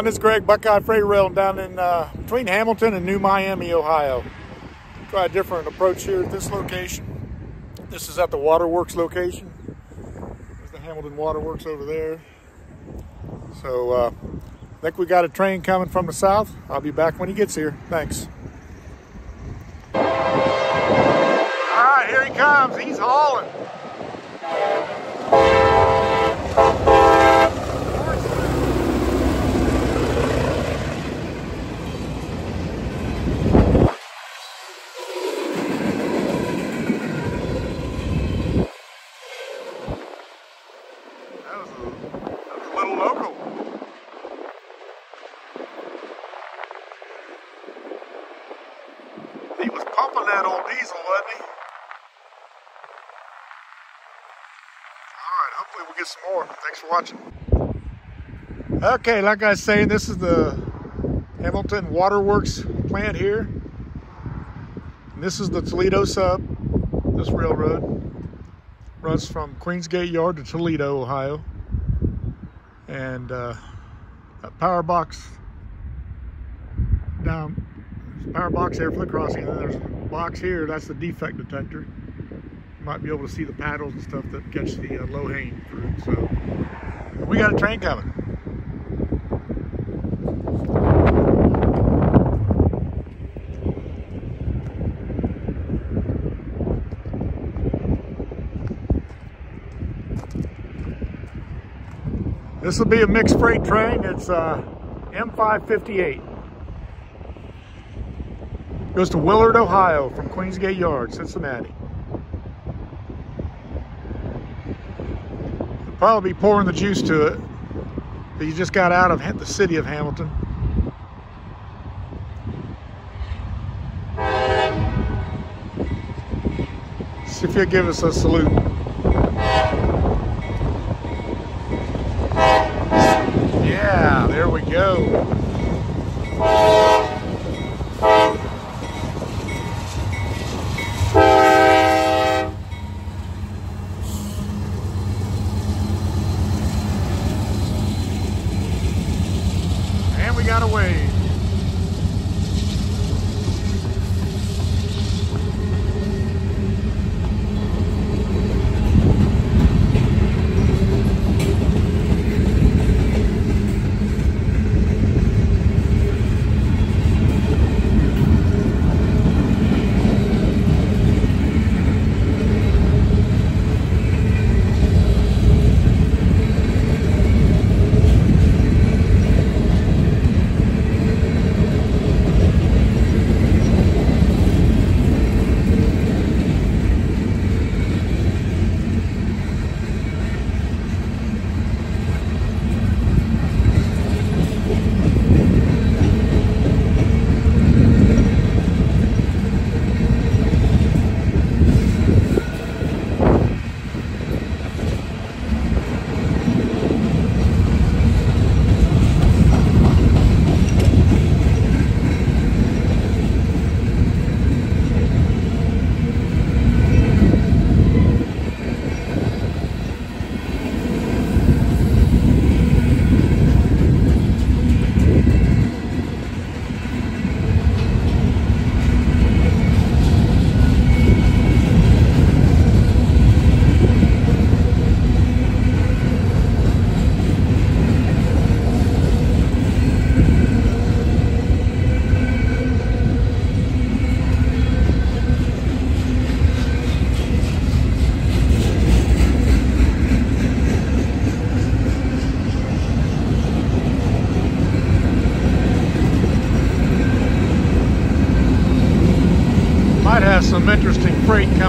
everyone. This is Greg Buckeye Freight Rail down in uh, between Hamilton and New Miami, Ohio. Try a different approach here at this location. This is at the Waterworks location. There's the Hamilton Waterworks over there. So uh, I think we got a train coming from the south. I'll be back when he gets here. Thanks. All right, here he comes. He's hauling. That was a, that was a little local. He was pumping that old diesel, wasn't he? All right, hopefully we'll get some more. Thanks for watching. Okay, like I was saying, this is the Hamilton Waterworks plant here. And this is the Toledo sub, this railroad runs from Queensgate Yard to Toledo, Ohio. And uh, power box down, power box there for the crossing. And then there's a box here, that's the defect detector. Might be able to see the paddles and stuff that catch the uh, low hanging fruit. So we got a train coming. This will be a mixed freight train. It's uh, M558. Goes to Willard, Ohio from Queensgate Yard, Cincinnati. You'll probably be pouring the juice to it. But you just got out of the city of Hamilton. See if you'll give us a salute. Yeah, there we go.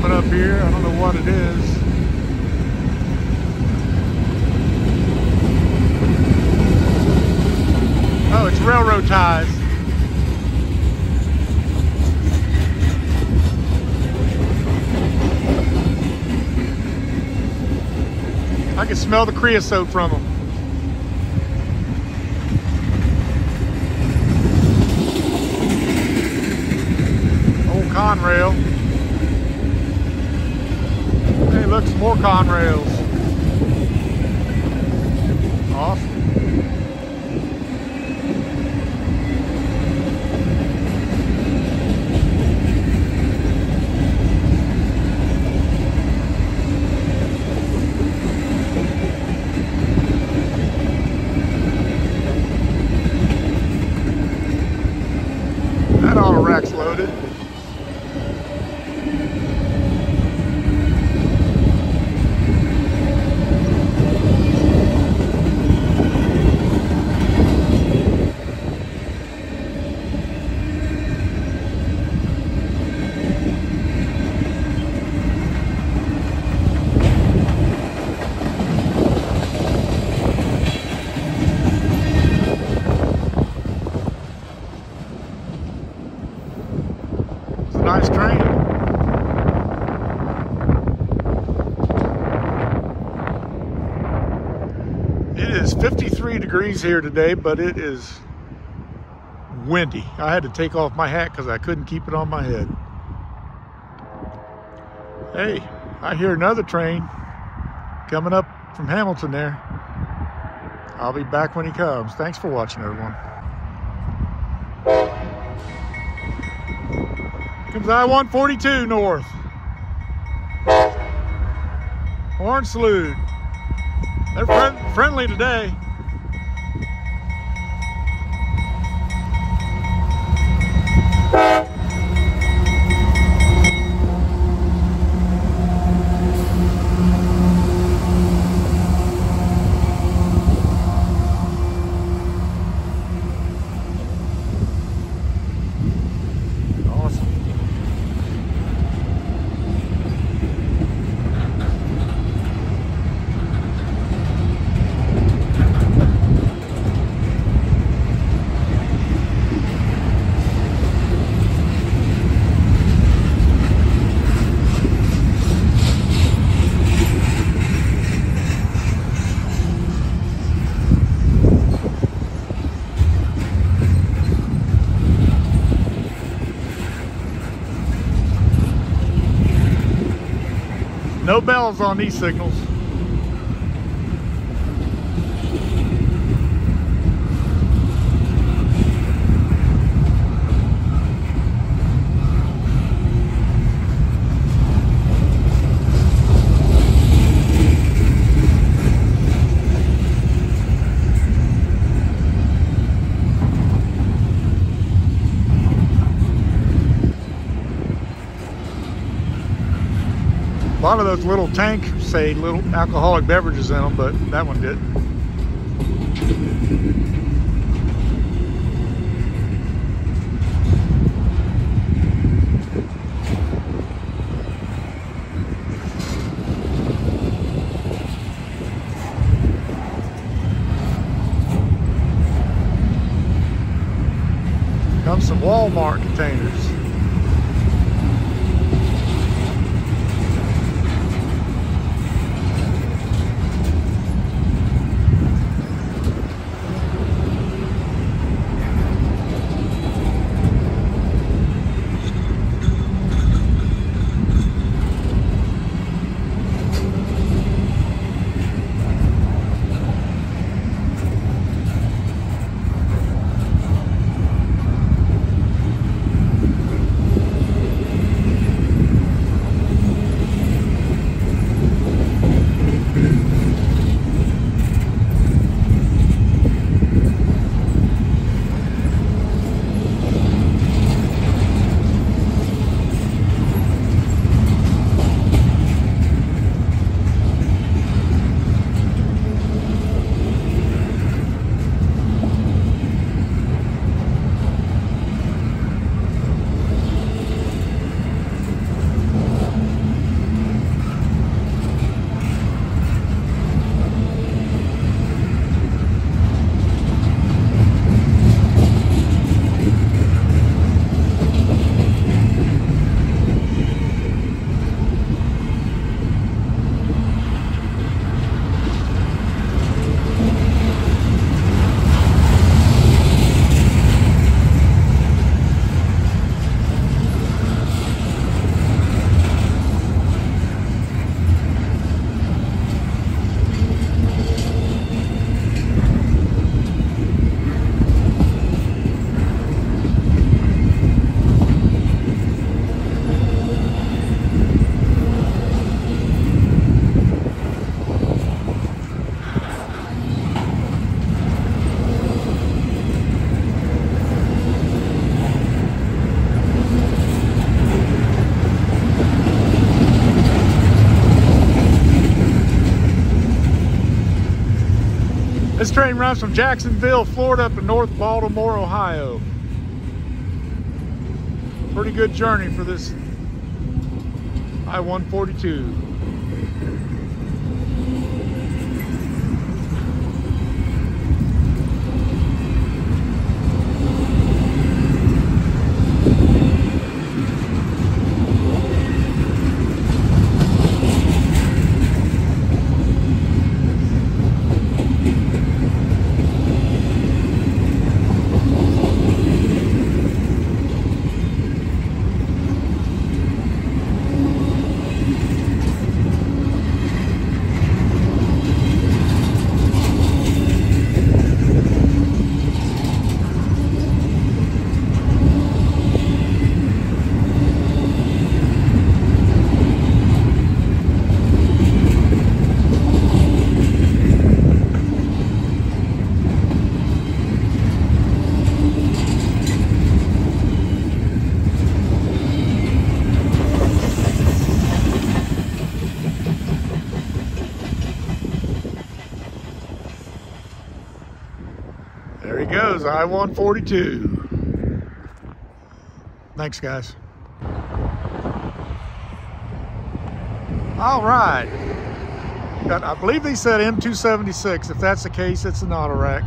Coming up here. I don't know what it is. Oh, it's railroad ties. I can smell the creosote from them. Old Conrail. Look, some more Conrails. Awesome. Degrees here today, but it is windy. I had to take off my hat because I couldn't keep it on my head. Hey, I hear another train coming up from Hamilton there. I'll be back when he comes. Thanks for watching, everyone. Comes I-142 north. Horn salute. They're friend friendly today. No bells on these signals. A lot of those little tanks say little alcoholic beverages in them, but that one didn't. Comes some Walmart This train runs from Jacksonville, Florida up to North Baltimore, Ohio. Pretty good journey for this I-142. I-142. Thanks, guys. All right. I believe they said M276. If that's the case, it's an auto rack.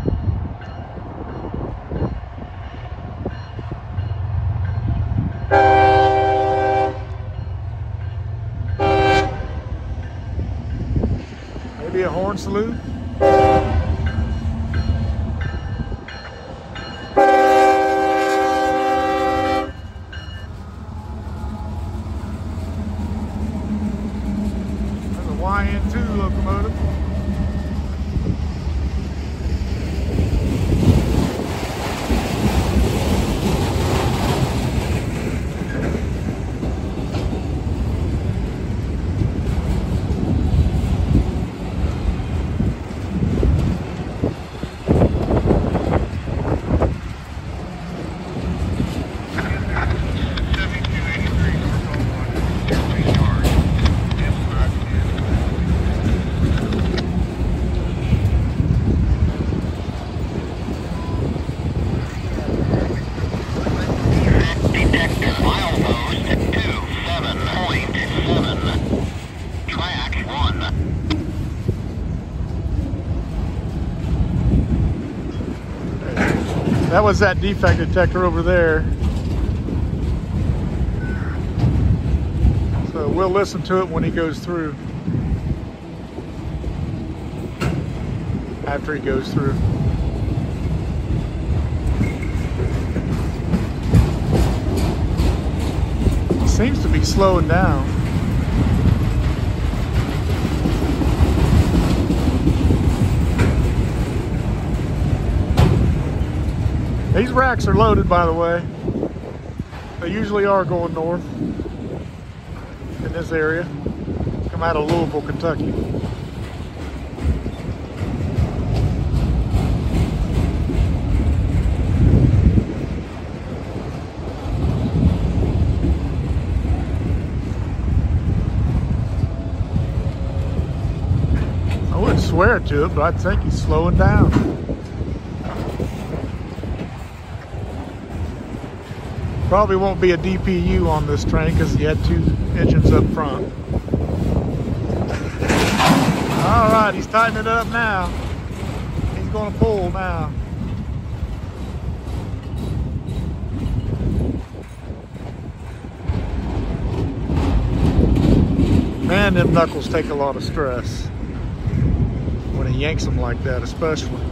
Maybe a horn salute. YN2 locomotive. That was that defect detector over there. So we'll listen to it when he goes through. After he goes through. Seems to be slowing down. These racks are loaded, by the way. They usually are going north in this area. Come out of Louisville, Kentucky. I wouldn't swear to it, but I think he's slowing down. Probably won't be a DPU on this train because he had two engines up front. All right, he's tightening it up now. He's going to pull now. Man, them knuckles take a lot of stress when he yanks them like that, especially.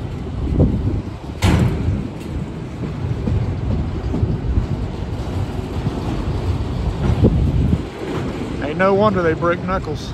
No wonder they break knuckles.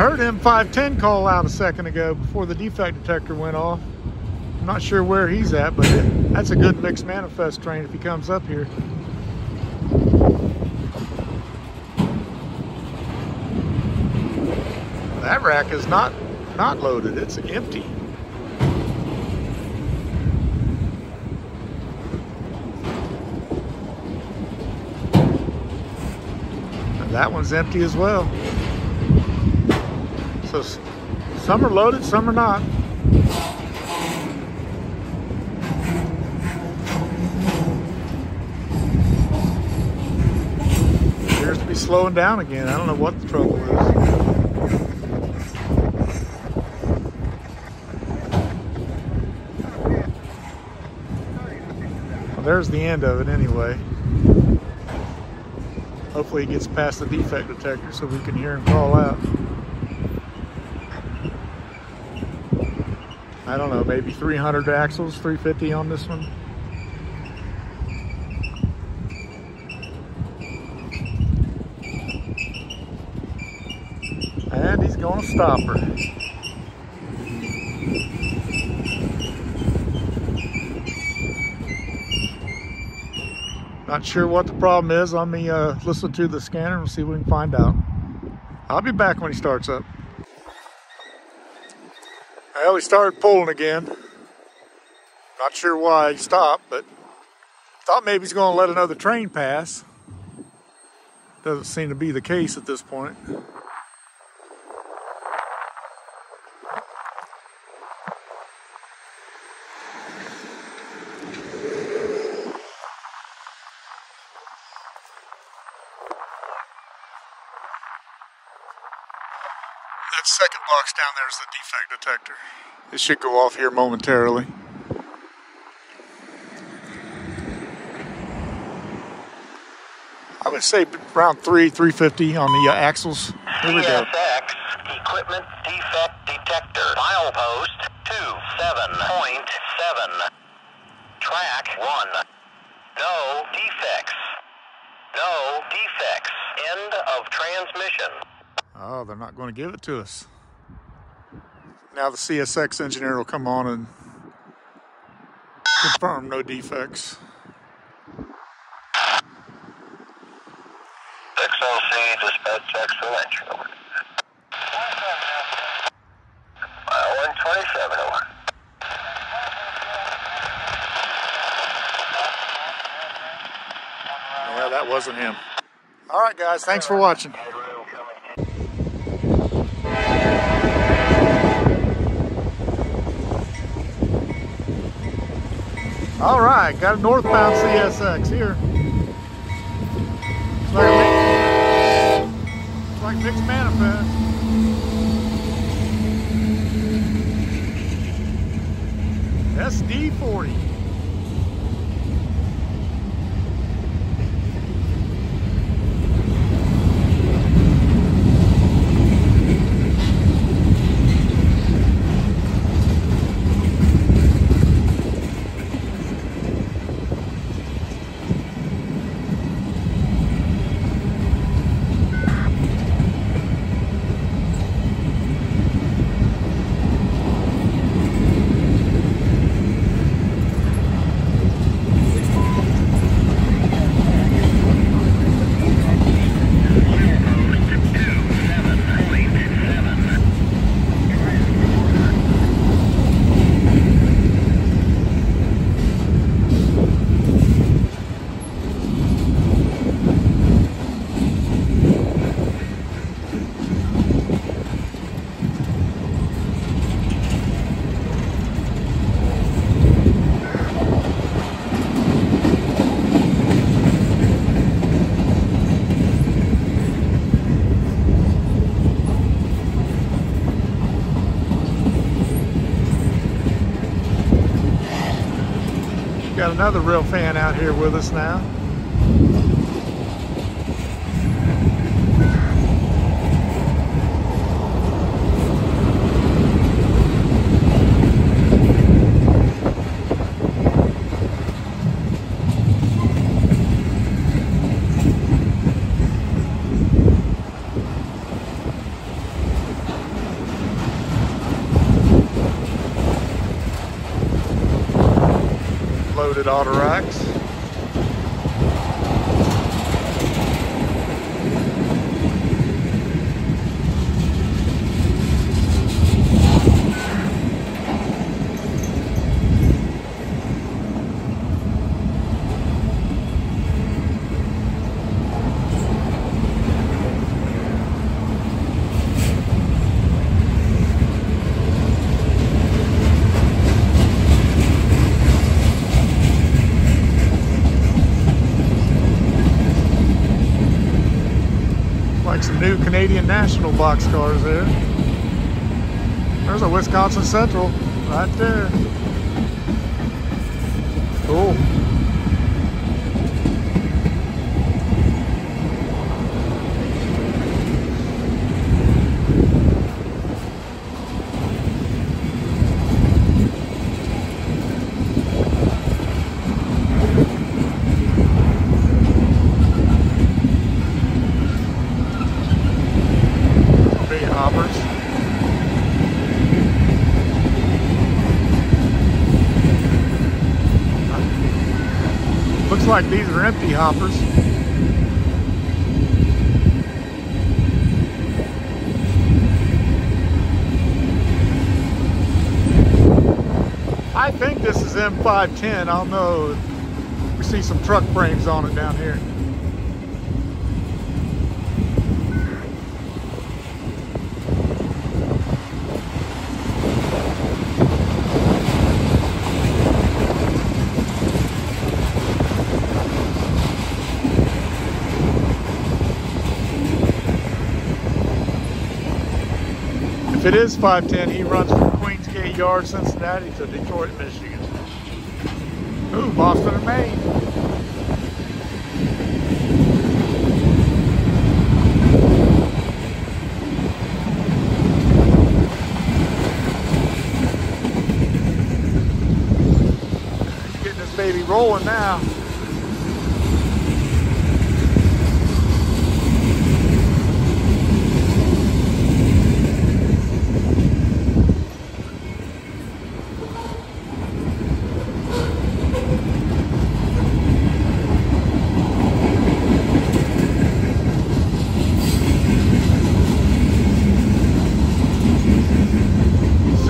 Heard M510 call out a second ago before the defect detector went off. I'm not sure where he's at, but it, that's a good mixed manifest train if he comes up here. That rack is not not loaded, it's empty. That one's empty as well. So some are loaded, some are not. Appears to be slowing down again. I don't know what the trouble is. Well, there's the end of it anyway. Hopefully he gets past the defect detector so we can hear him crawl out. I don't know, maybe 300 axles, 350 on this one. And he's gonna stop her. Not sure what the problem is. Let me uh, listen to the scanner and see what we can find out. I'll be back when he starts up. Well, he started pulling again. Not sure why he stopped, but thought maybe he's going to let another train pass. Doesn't seem to be the case at this point. That second box down there is the defect detector. It should go off here momentarily. I would say around three, 350 on the uh, axles. Here we go. CSX equipment defect detector. Milepost 27.7. Track 1. No defects. No defects. End of transmission. Oh, they're not going to give it to us. Now the CSX engineer will come on and confirm no defects. XLC dispatch checks for. Over. Mile 127 over. Yeah, that wasn't him. All right, guys, thanks for watching. All right, got a northbound CSX here. It's like, a mix, looks like mixed manifest. SD40. Got another railfan out here with us now. Loaded auto racks. Like some new Canadian National box cars there. There's a Wisconsin Central right there. Cool. Like these are empty hoppers. I think this is M510. I don't know. We see some truck frames on it down here. If it is 510, he runs from Queensgate Yard, Cincinnati to Detroit, Michigan. Ooh, Boston and Maine. Getting this baby rolling now.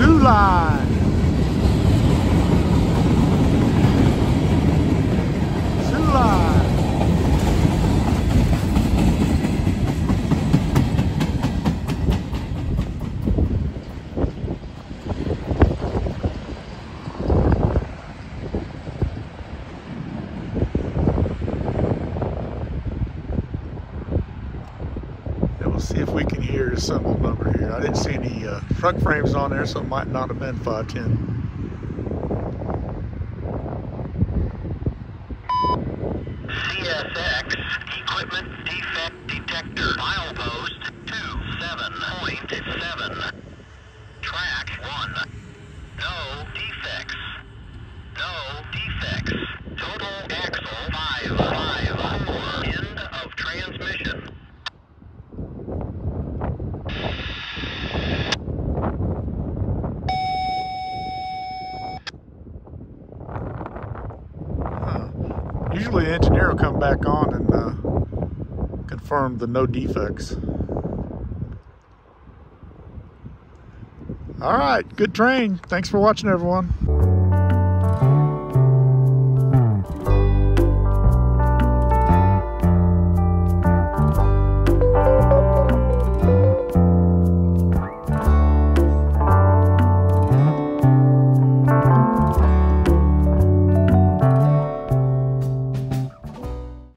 Soo Line. Soo Line. And we'll see if we can hear the symbol number here. I didn't see any uh, truck frames on there, so it might not have been 510. CSX Equipment Defect Detector Milepost 27.7 Track 1 No defects No defects Total axle 554 End of transmission Huh. Usually the engineer will come back on and uh, confirm the no defects. All right, good train. Thanks for watching, everyone.